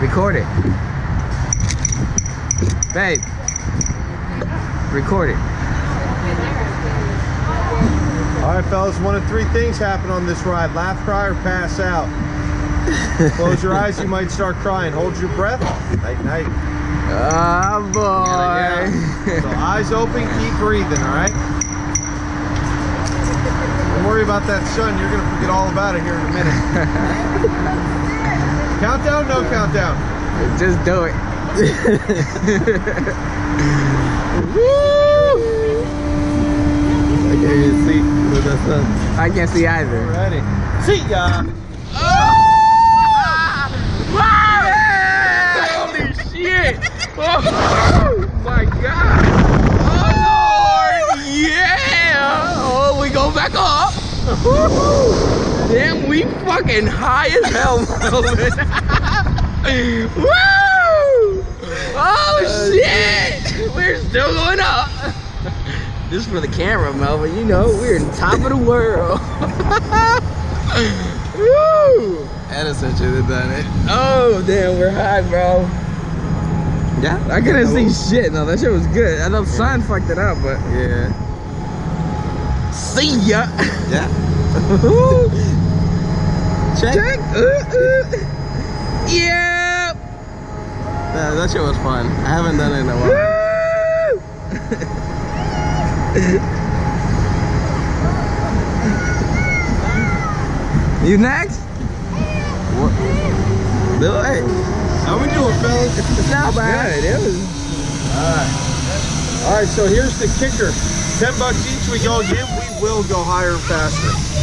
Record it. Babe. Record it. All right, fellas, one of three things happen on this ride. Laugh, cry, or pass out. Close your eyes, you might start crying. Hold your breath. Night, night. Oh boy. So eyes open, keep breathing, all right? Don't worry about that sun. You're going to forget all about it here in a minute. countdown? No countdown. Just do it. I can't even see with that sun. I can't see either. Ready. See ya. Ah! Holy shit! Oh, oh my god! Damn, we fucking high as hell, Melvyn! Woo! Oh uh, shit! We're still going up! This is for the camera, Melvyn. You know, we're in top of the world. Woo! Edison should have done it. Oh damn, we're high, bro. Yeah? I couldn't see shit. No, that shit was good. I know sun fucked it up, but Yeah. See ya. Yeah. Check. Check. Uh, uh. Yeah. Yeah, that shit was fun. I haven't done it in a while. You next? What? Do it. How we doing, fellas? It's not bad. It was. All right, so here's the kicker. 10 bucks each we go give, will go higher and faster.